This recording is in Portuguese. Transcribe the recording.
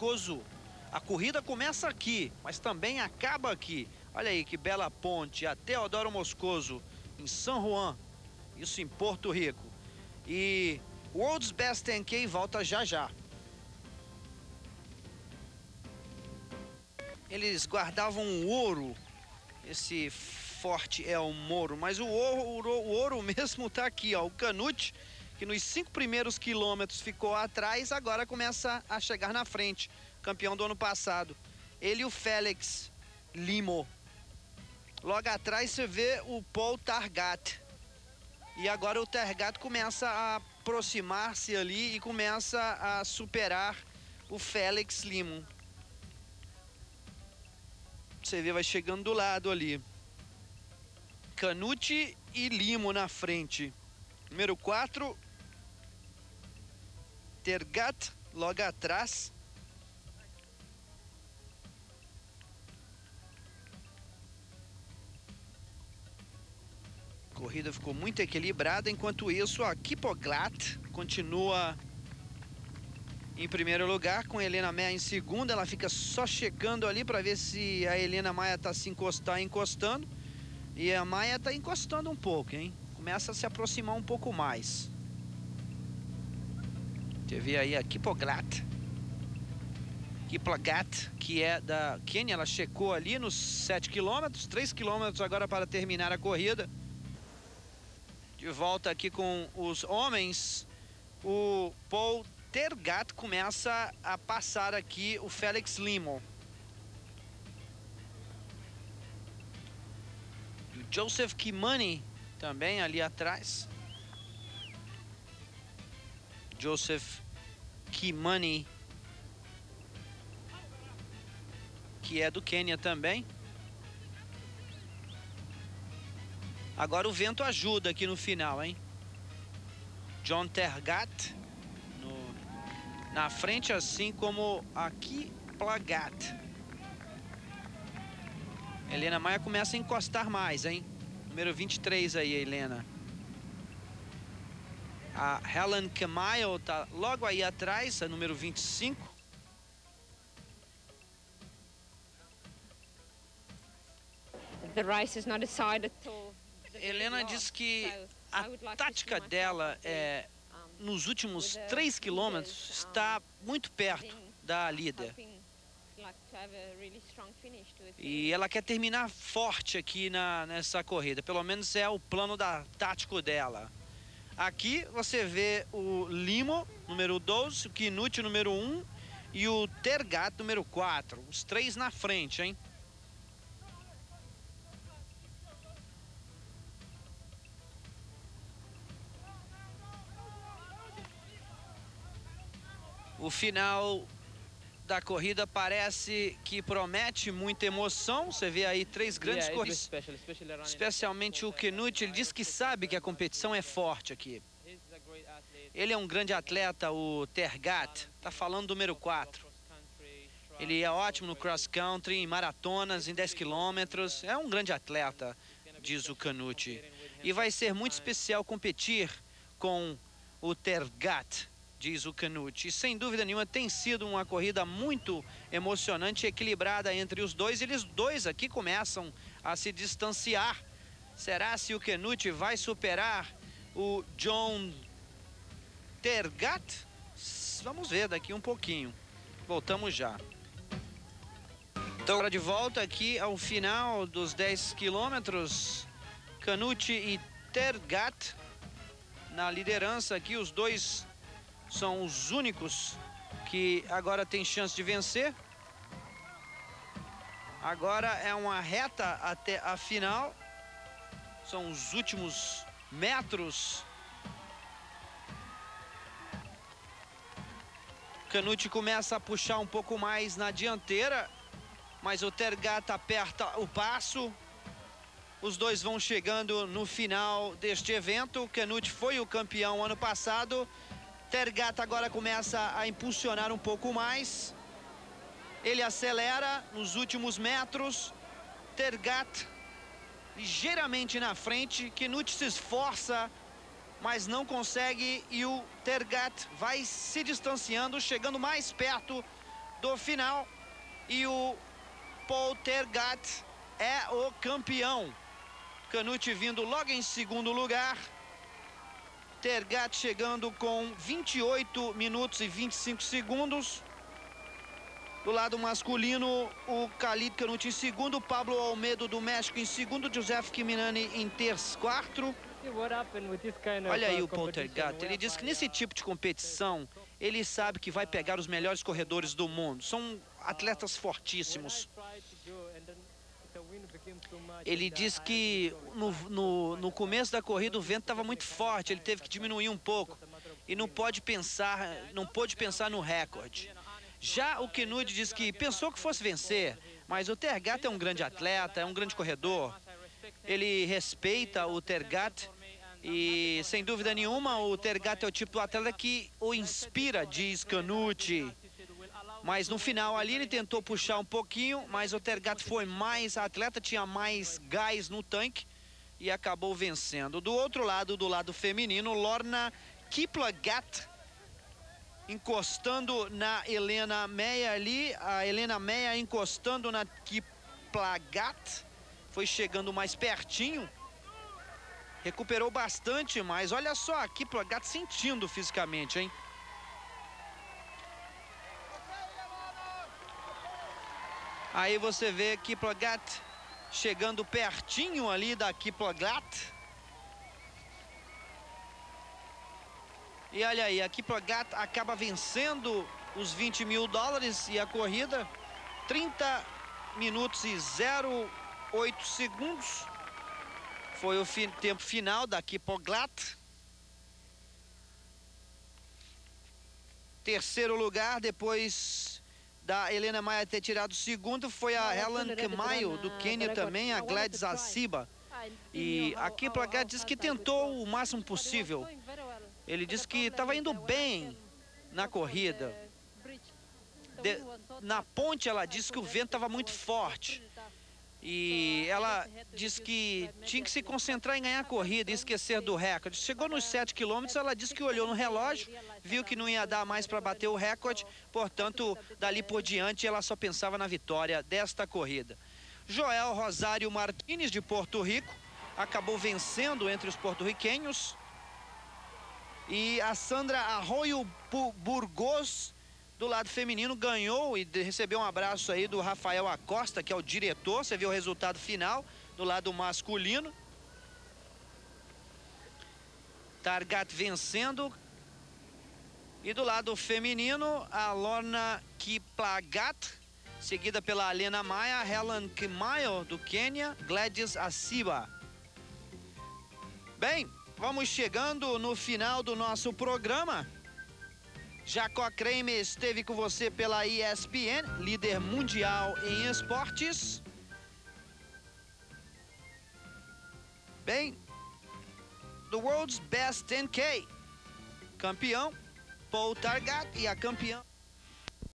Moscoso. A corrida começa aqui, mas também acaba aqui. Olha aí que bela ponte a Teodoro Moscoso, em São Juan, isso em Porto Rico. E World's Best 10K volta já já. Eles guardavam um ouro, esse forte é o Moro, mas o ouro, o ouro mesmo está aqui, ó, o Canute, que nos cinco primeiros quilômetros ficou atrás, agora começa a chegar na frente, campeão do ano passado. Ele e o Félix Limo. Logo atrás você vê o Paul Targat. E agora o Targat começa a aproximar-se ali e começa a superar o Félix Limo. Você vê, vai chegando do lado ali. Canute e Limo na frente. Número 4. Tergat logo atrás. A corrida ficou muito equilibrada, enquanto isso a Kipoglat continua em primeiro lugar, com Helena Maia em segundo. Ela fica só chegando ali para ver se a Helena Maia está se encostar, encostando. E a Maia está encostando um pouco, hein? Começa a se aproximar um pouco mais. Você vê aí a Kipoglat. Kiplagat, que é da Quênia, ela checou ali nos 7 quilômetros, 3 quilômetros agora para terminar a corrida. De volta aqui com os homens, o Paul Tergat começa a passar aqui o Félix Limo. E o Joseph Kimani também ali atrás. Joseph Kimani, que é do Quênia também. Agora o vento ajuda aqui no final, hein? John Tergat na frente, assim como aqui Plagat. Helena Maia começa a encostar mais, hein? Número 23 aí, Helena. A Helen Kemayo tá logo aí atrás, a número 25. The race is not decided till Helena diz que a tática dela é nos últimos 3 quilômetros está muito perto da líder. E ela quer terminar forte aqui na, nessa corrida. Pelo menos é o plano da, tático dela. Aqui você vê o Limo, número 12, o Kinuti, número 1 e o Tergat, número 4. Os três na frente, hein? O final da corrida parece que promete muita emoção. Você vê aí três grandes yeah, corridas. Especialmente o Knut, ele diz que sabe que a competição é forte aqui. Ele é um grande atleta, o Tergat, está falando do número 4. Ele é ótimo no cross country, em maratonas, em 10 quilômetros. É um grande atleta, diz o Canucci. E vai ser muito especial competir com o Tergat diz o Canute. Sem dúvida nenhuma tem sido uma corrida muito emocionante equilibrada entre os dois. Eles dois aqui começam a se distanciar. Será se o Canute vai superar o John Tergat? Vamos ver daqui um pouquinho. Voltamos já. Então, agora de volta aqui ao final dos 10 quilômetros. Canute e Tergat na liderança aqui, os dois são os únicos que agora tem chance de vencer. Agora é uma reta até a final. São os últimos metros. Canute começa a puxar um pouco mais na dianteira, mas o Tergata aperta o passo. Os dois vão chegando no final deste evento. Canute foi o campeão ano passado Tergata agora começa a impulsionar um pouco mais. Ele acelera nos últimos metros. Tergat ligeiramente na frente. Knut se esforça, mas não consegue. E o Tergat vai se distanciando, chegando mais perto do final. E o Poltergat é o campeão. Canute vindo logo em segundo lugar. Tergat chegando com 28 minutos e 25 segundos. Do lado masculino, o Khalid Canute em segundo, Pablo Almedo do México em segundo, Joseph Kiminani em terceiro, quarto. Olha aí o Poltergat, ele diz que nesse tipo de competição, ele sabe que vai pegar os melhores corredores do mundo. São atletas fortíssimos. Ele diz que no, no, no começo da corrida o vento estava muito forte, ele teve que diminuir um pouco. E não pode pensar, não pôde pensar no recorde. Já o Kenud diz que pensou que fosse vencer, mas o Tergat é um grande atleta, é um grande corredor. Ele respeita o Tergat e, sem dúvida nenhuma, o Tergat é o tipo de atleta que o inspira, diz Canucci. Mas no final ali ele tentou puxar um pouquinho, mas o Tergat foi mais atleta, tinha mais gás no tanque e acabou vencendo. Do outro lado, do lado feminino, Lorna Kiplagat encostando na Helena Meia ali, a Helena Meia encostando na Kiplagat, foi chegando mais pertinho, recuperou bastante, mas olha só, a Kiplagat sentindo fisicamente, hein? Aí você vê Kiplagat chegando pertinho ali da Kiplagat. E olha aí, a Kiplagat acaba vencendo os 20 mil dólares e a corrida 30 minutos e 08 segundos. Foi o fi tempo final da Kipoglat. Terceiro lugar, depois da Helena Maia ter tirado o segundo foi a Helen Kemayo, do Quênia também, a Gladys Aciba. E aqui para cá diz que tentou o máximo possível. Ele disse que estava indo bem na corrida. De, na ponte ela disse que o vento estava muito forte. E ela disse que tinha que se concentrar em ganhar a corrida e esquecer do recorde. Chegou nos 7 quilômetros, ela disse que olhou no relógio, viu que não ia dar mais para bater o recorde, portanto, dali por diante, ela só pensava na vitória desta corrida. Joel Rosário Martins, de Porto Rico, acabou vencendo entre os porto-riquenhos. E a Sandra Arroio Burgos do lado feminino ganhou e recebeu um abraço aí do Rafael Acosta, que é o diretor. Você viu o resultado final do lado masculino. Targat vencendo. E do lado feminino, a Lorna Kiplagat, seguida pela Helena Maia, Helen Kimayo, do Quênia, Gladys Asiba. Bem, vamos chegando no final do nosso programa. Jacó Kramer esteve com você pela ESPN, líder mundial em esportes. Bem, The World's Best 10K. Campeão, Paul Targat e a campeã...